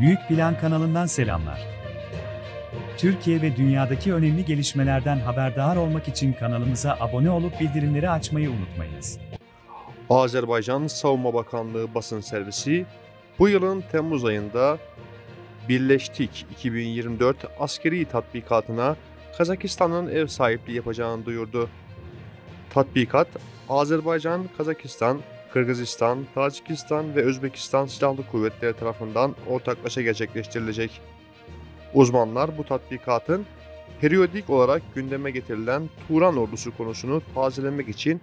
Büyük Plan kanalından selamlar. Türkiye ve dünyadaki önemli gelişmelerden haberdar olmak için kanalımıza abone olup bildirimleri açmayı unutmayınız. Azerbaycan Savunma Bakanlığı basın servisi bu yılın Temmuz ayında Birleştik 2024 askeri tatbikatına Kazakistan'ın ev sahipliği yapacağını duyurdu. Tatbikat, Azerbaycan, Kazakistan, Kırgızistan, Tacikistan ve Özbekistan Silahlı Kuvvetleri tarafından ortaklaşa gerçekleştirilecek. Uzmanlar bu tatbikatın periyodik olarak gündeme getirilen Turan ordusu konusunu tazelemek için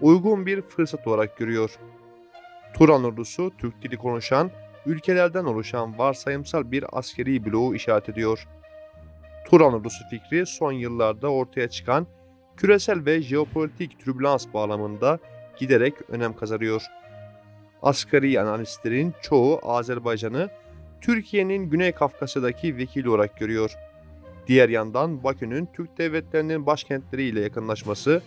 uygun bir fırsat olarak görüyor. Turan ordusu Türk dili konuşan ülkelerden oluşan varsayımsal bir askeri bloğu işaret ediyor. Turan ordusu fikri son yıllarda ortaya çıkan küresel ve jeopolitik türbülans bağlamında giderek önem kazanıyor. Asgari analistlerin çoğu Azerbaycan'ı Türkiye'nin Güney Kafkasya'daki vekili olarak görüyor. Diğer yandan Bakü'nün Türk devletlerinin başkentleriyle yakınlaşması,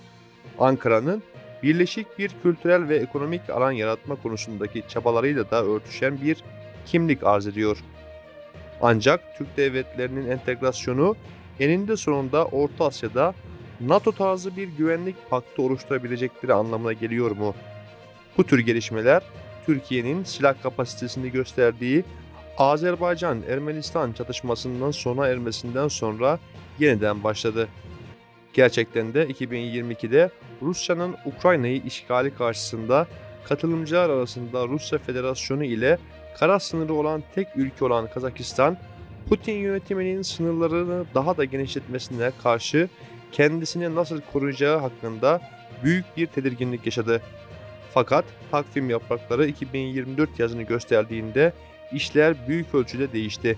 Ankara'nın birleşik bir kültürel ve ekonomik alan yaratma konusundaki çabalarıyla da örtüşen bir kimlik arz ediyor. Ancak Türk devletlerinin entegrasyonu eninde sonunda Orta Asya'da NATO tarzı bir güvenlik paktı oluşturabilecekleri anlamına geliyor mu? Bu tür gelişmeler Türkiye'nin silah kapasitesini gösterdiği Azerbaycan-Ermenistan çatışmasından sona ermesinden sonra yeniden başladı. Gerçekten de 2022'de Rusya'nın Ukrayna'yı işgali karşısında katılımcılar arasında Rusya Federasyonu ile kara sınırı olan tek ülke olan Kazakistan, Putin yönetiminin sınırlarını daha da genişletmesine karşı kendisini nasıl koruyacağı hakkında büyük bir tedirginlik yaşadı. Fakat takvim yaprakları 2024 yazını gösterdiğinde işler büyük ölçüde değişti.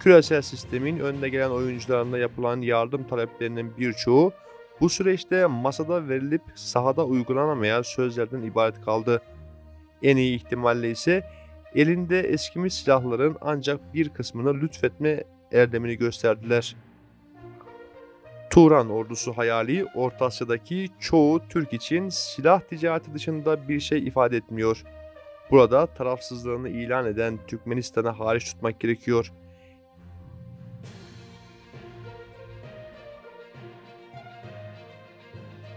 Küresel sistemin önde gelen oyuncularına yapılan yardım taleplerinin birçoğu bu süreçte masada verilip sahada uygulanamayan sözlerden ibaret kaldı. En iyi ihtimalle ise elinde eskimiş silahların ancak bir kısmını lütfetme erdemini gösterdiler. Turan ordusu hayali Orta Asya'daki çoğu Türk için silah ticareti dışında bir şey ifade etmiyor. Burada tarafsızlığını ilan eden Türkmenistan'a hariç tutmak gerekiyor.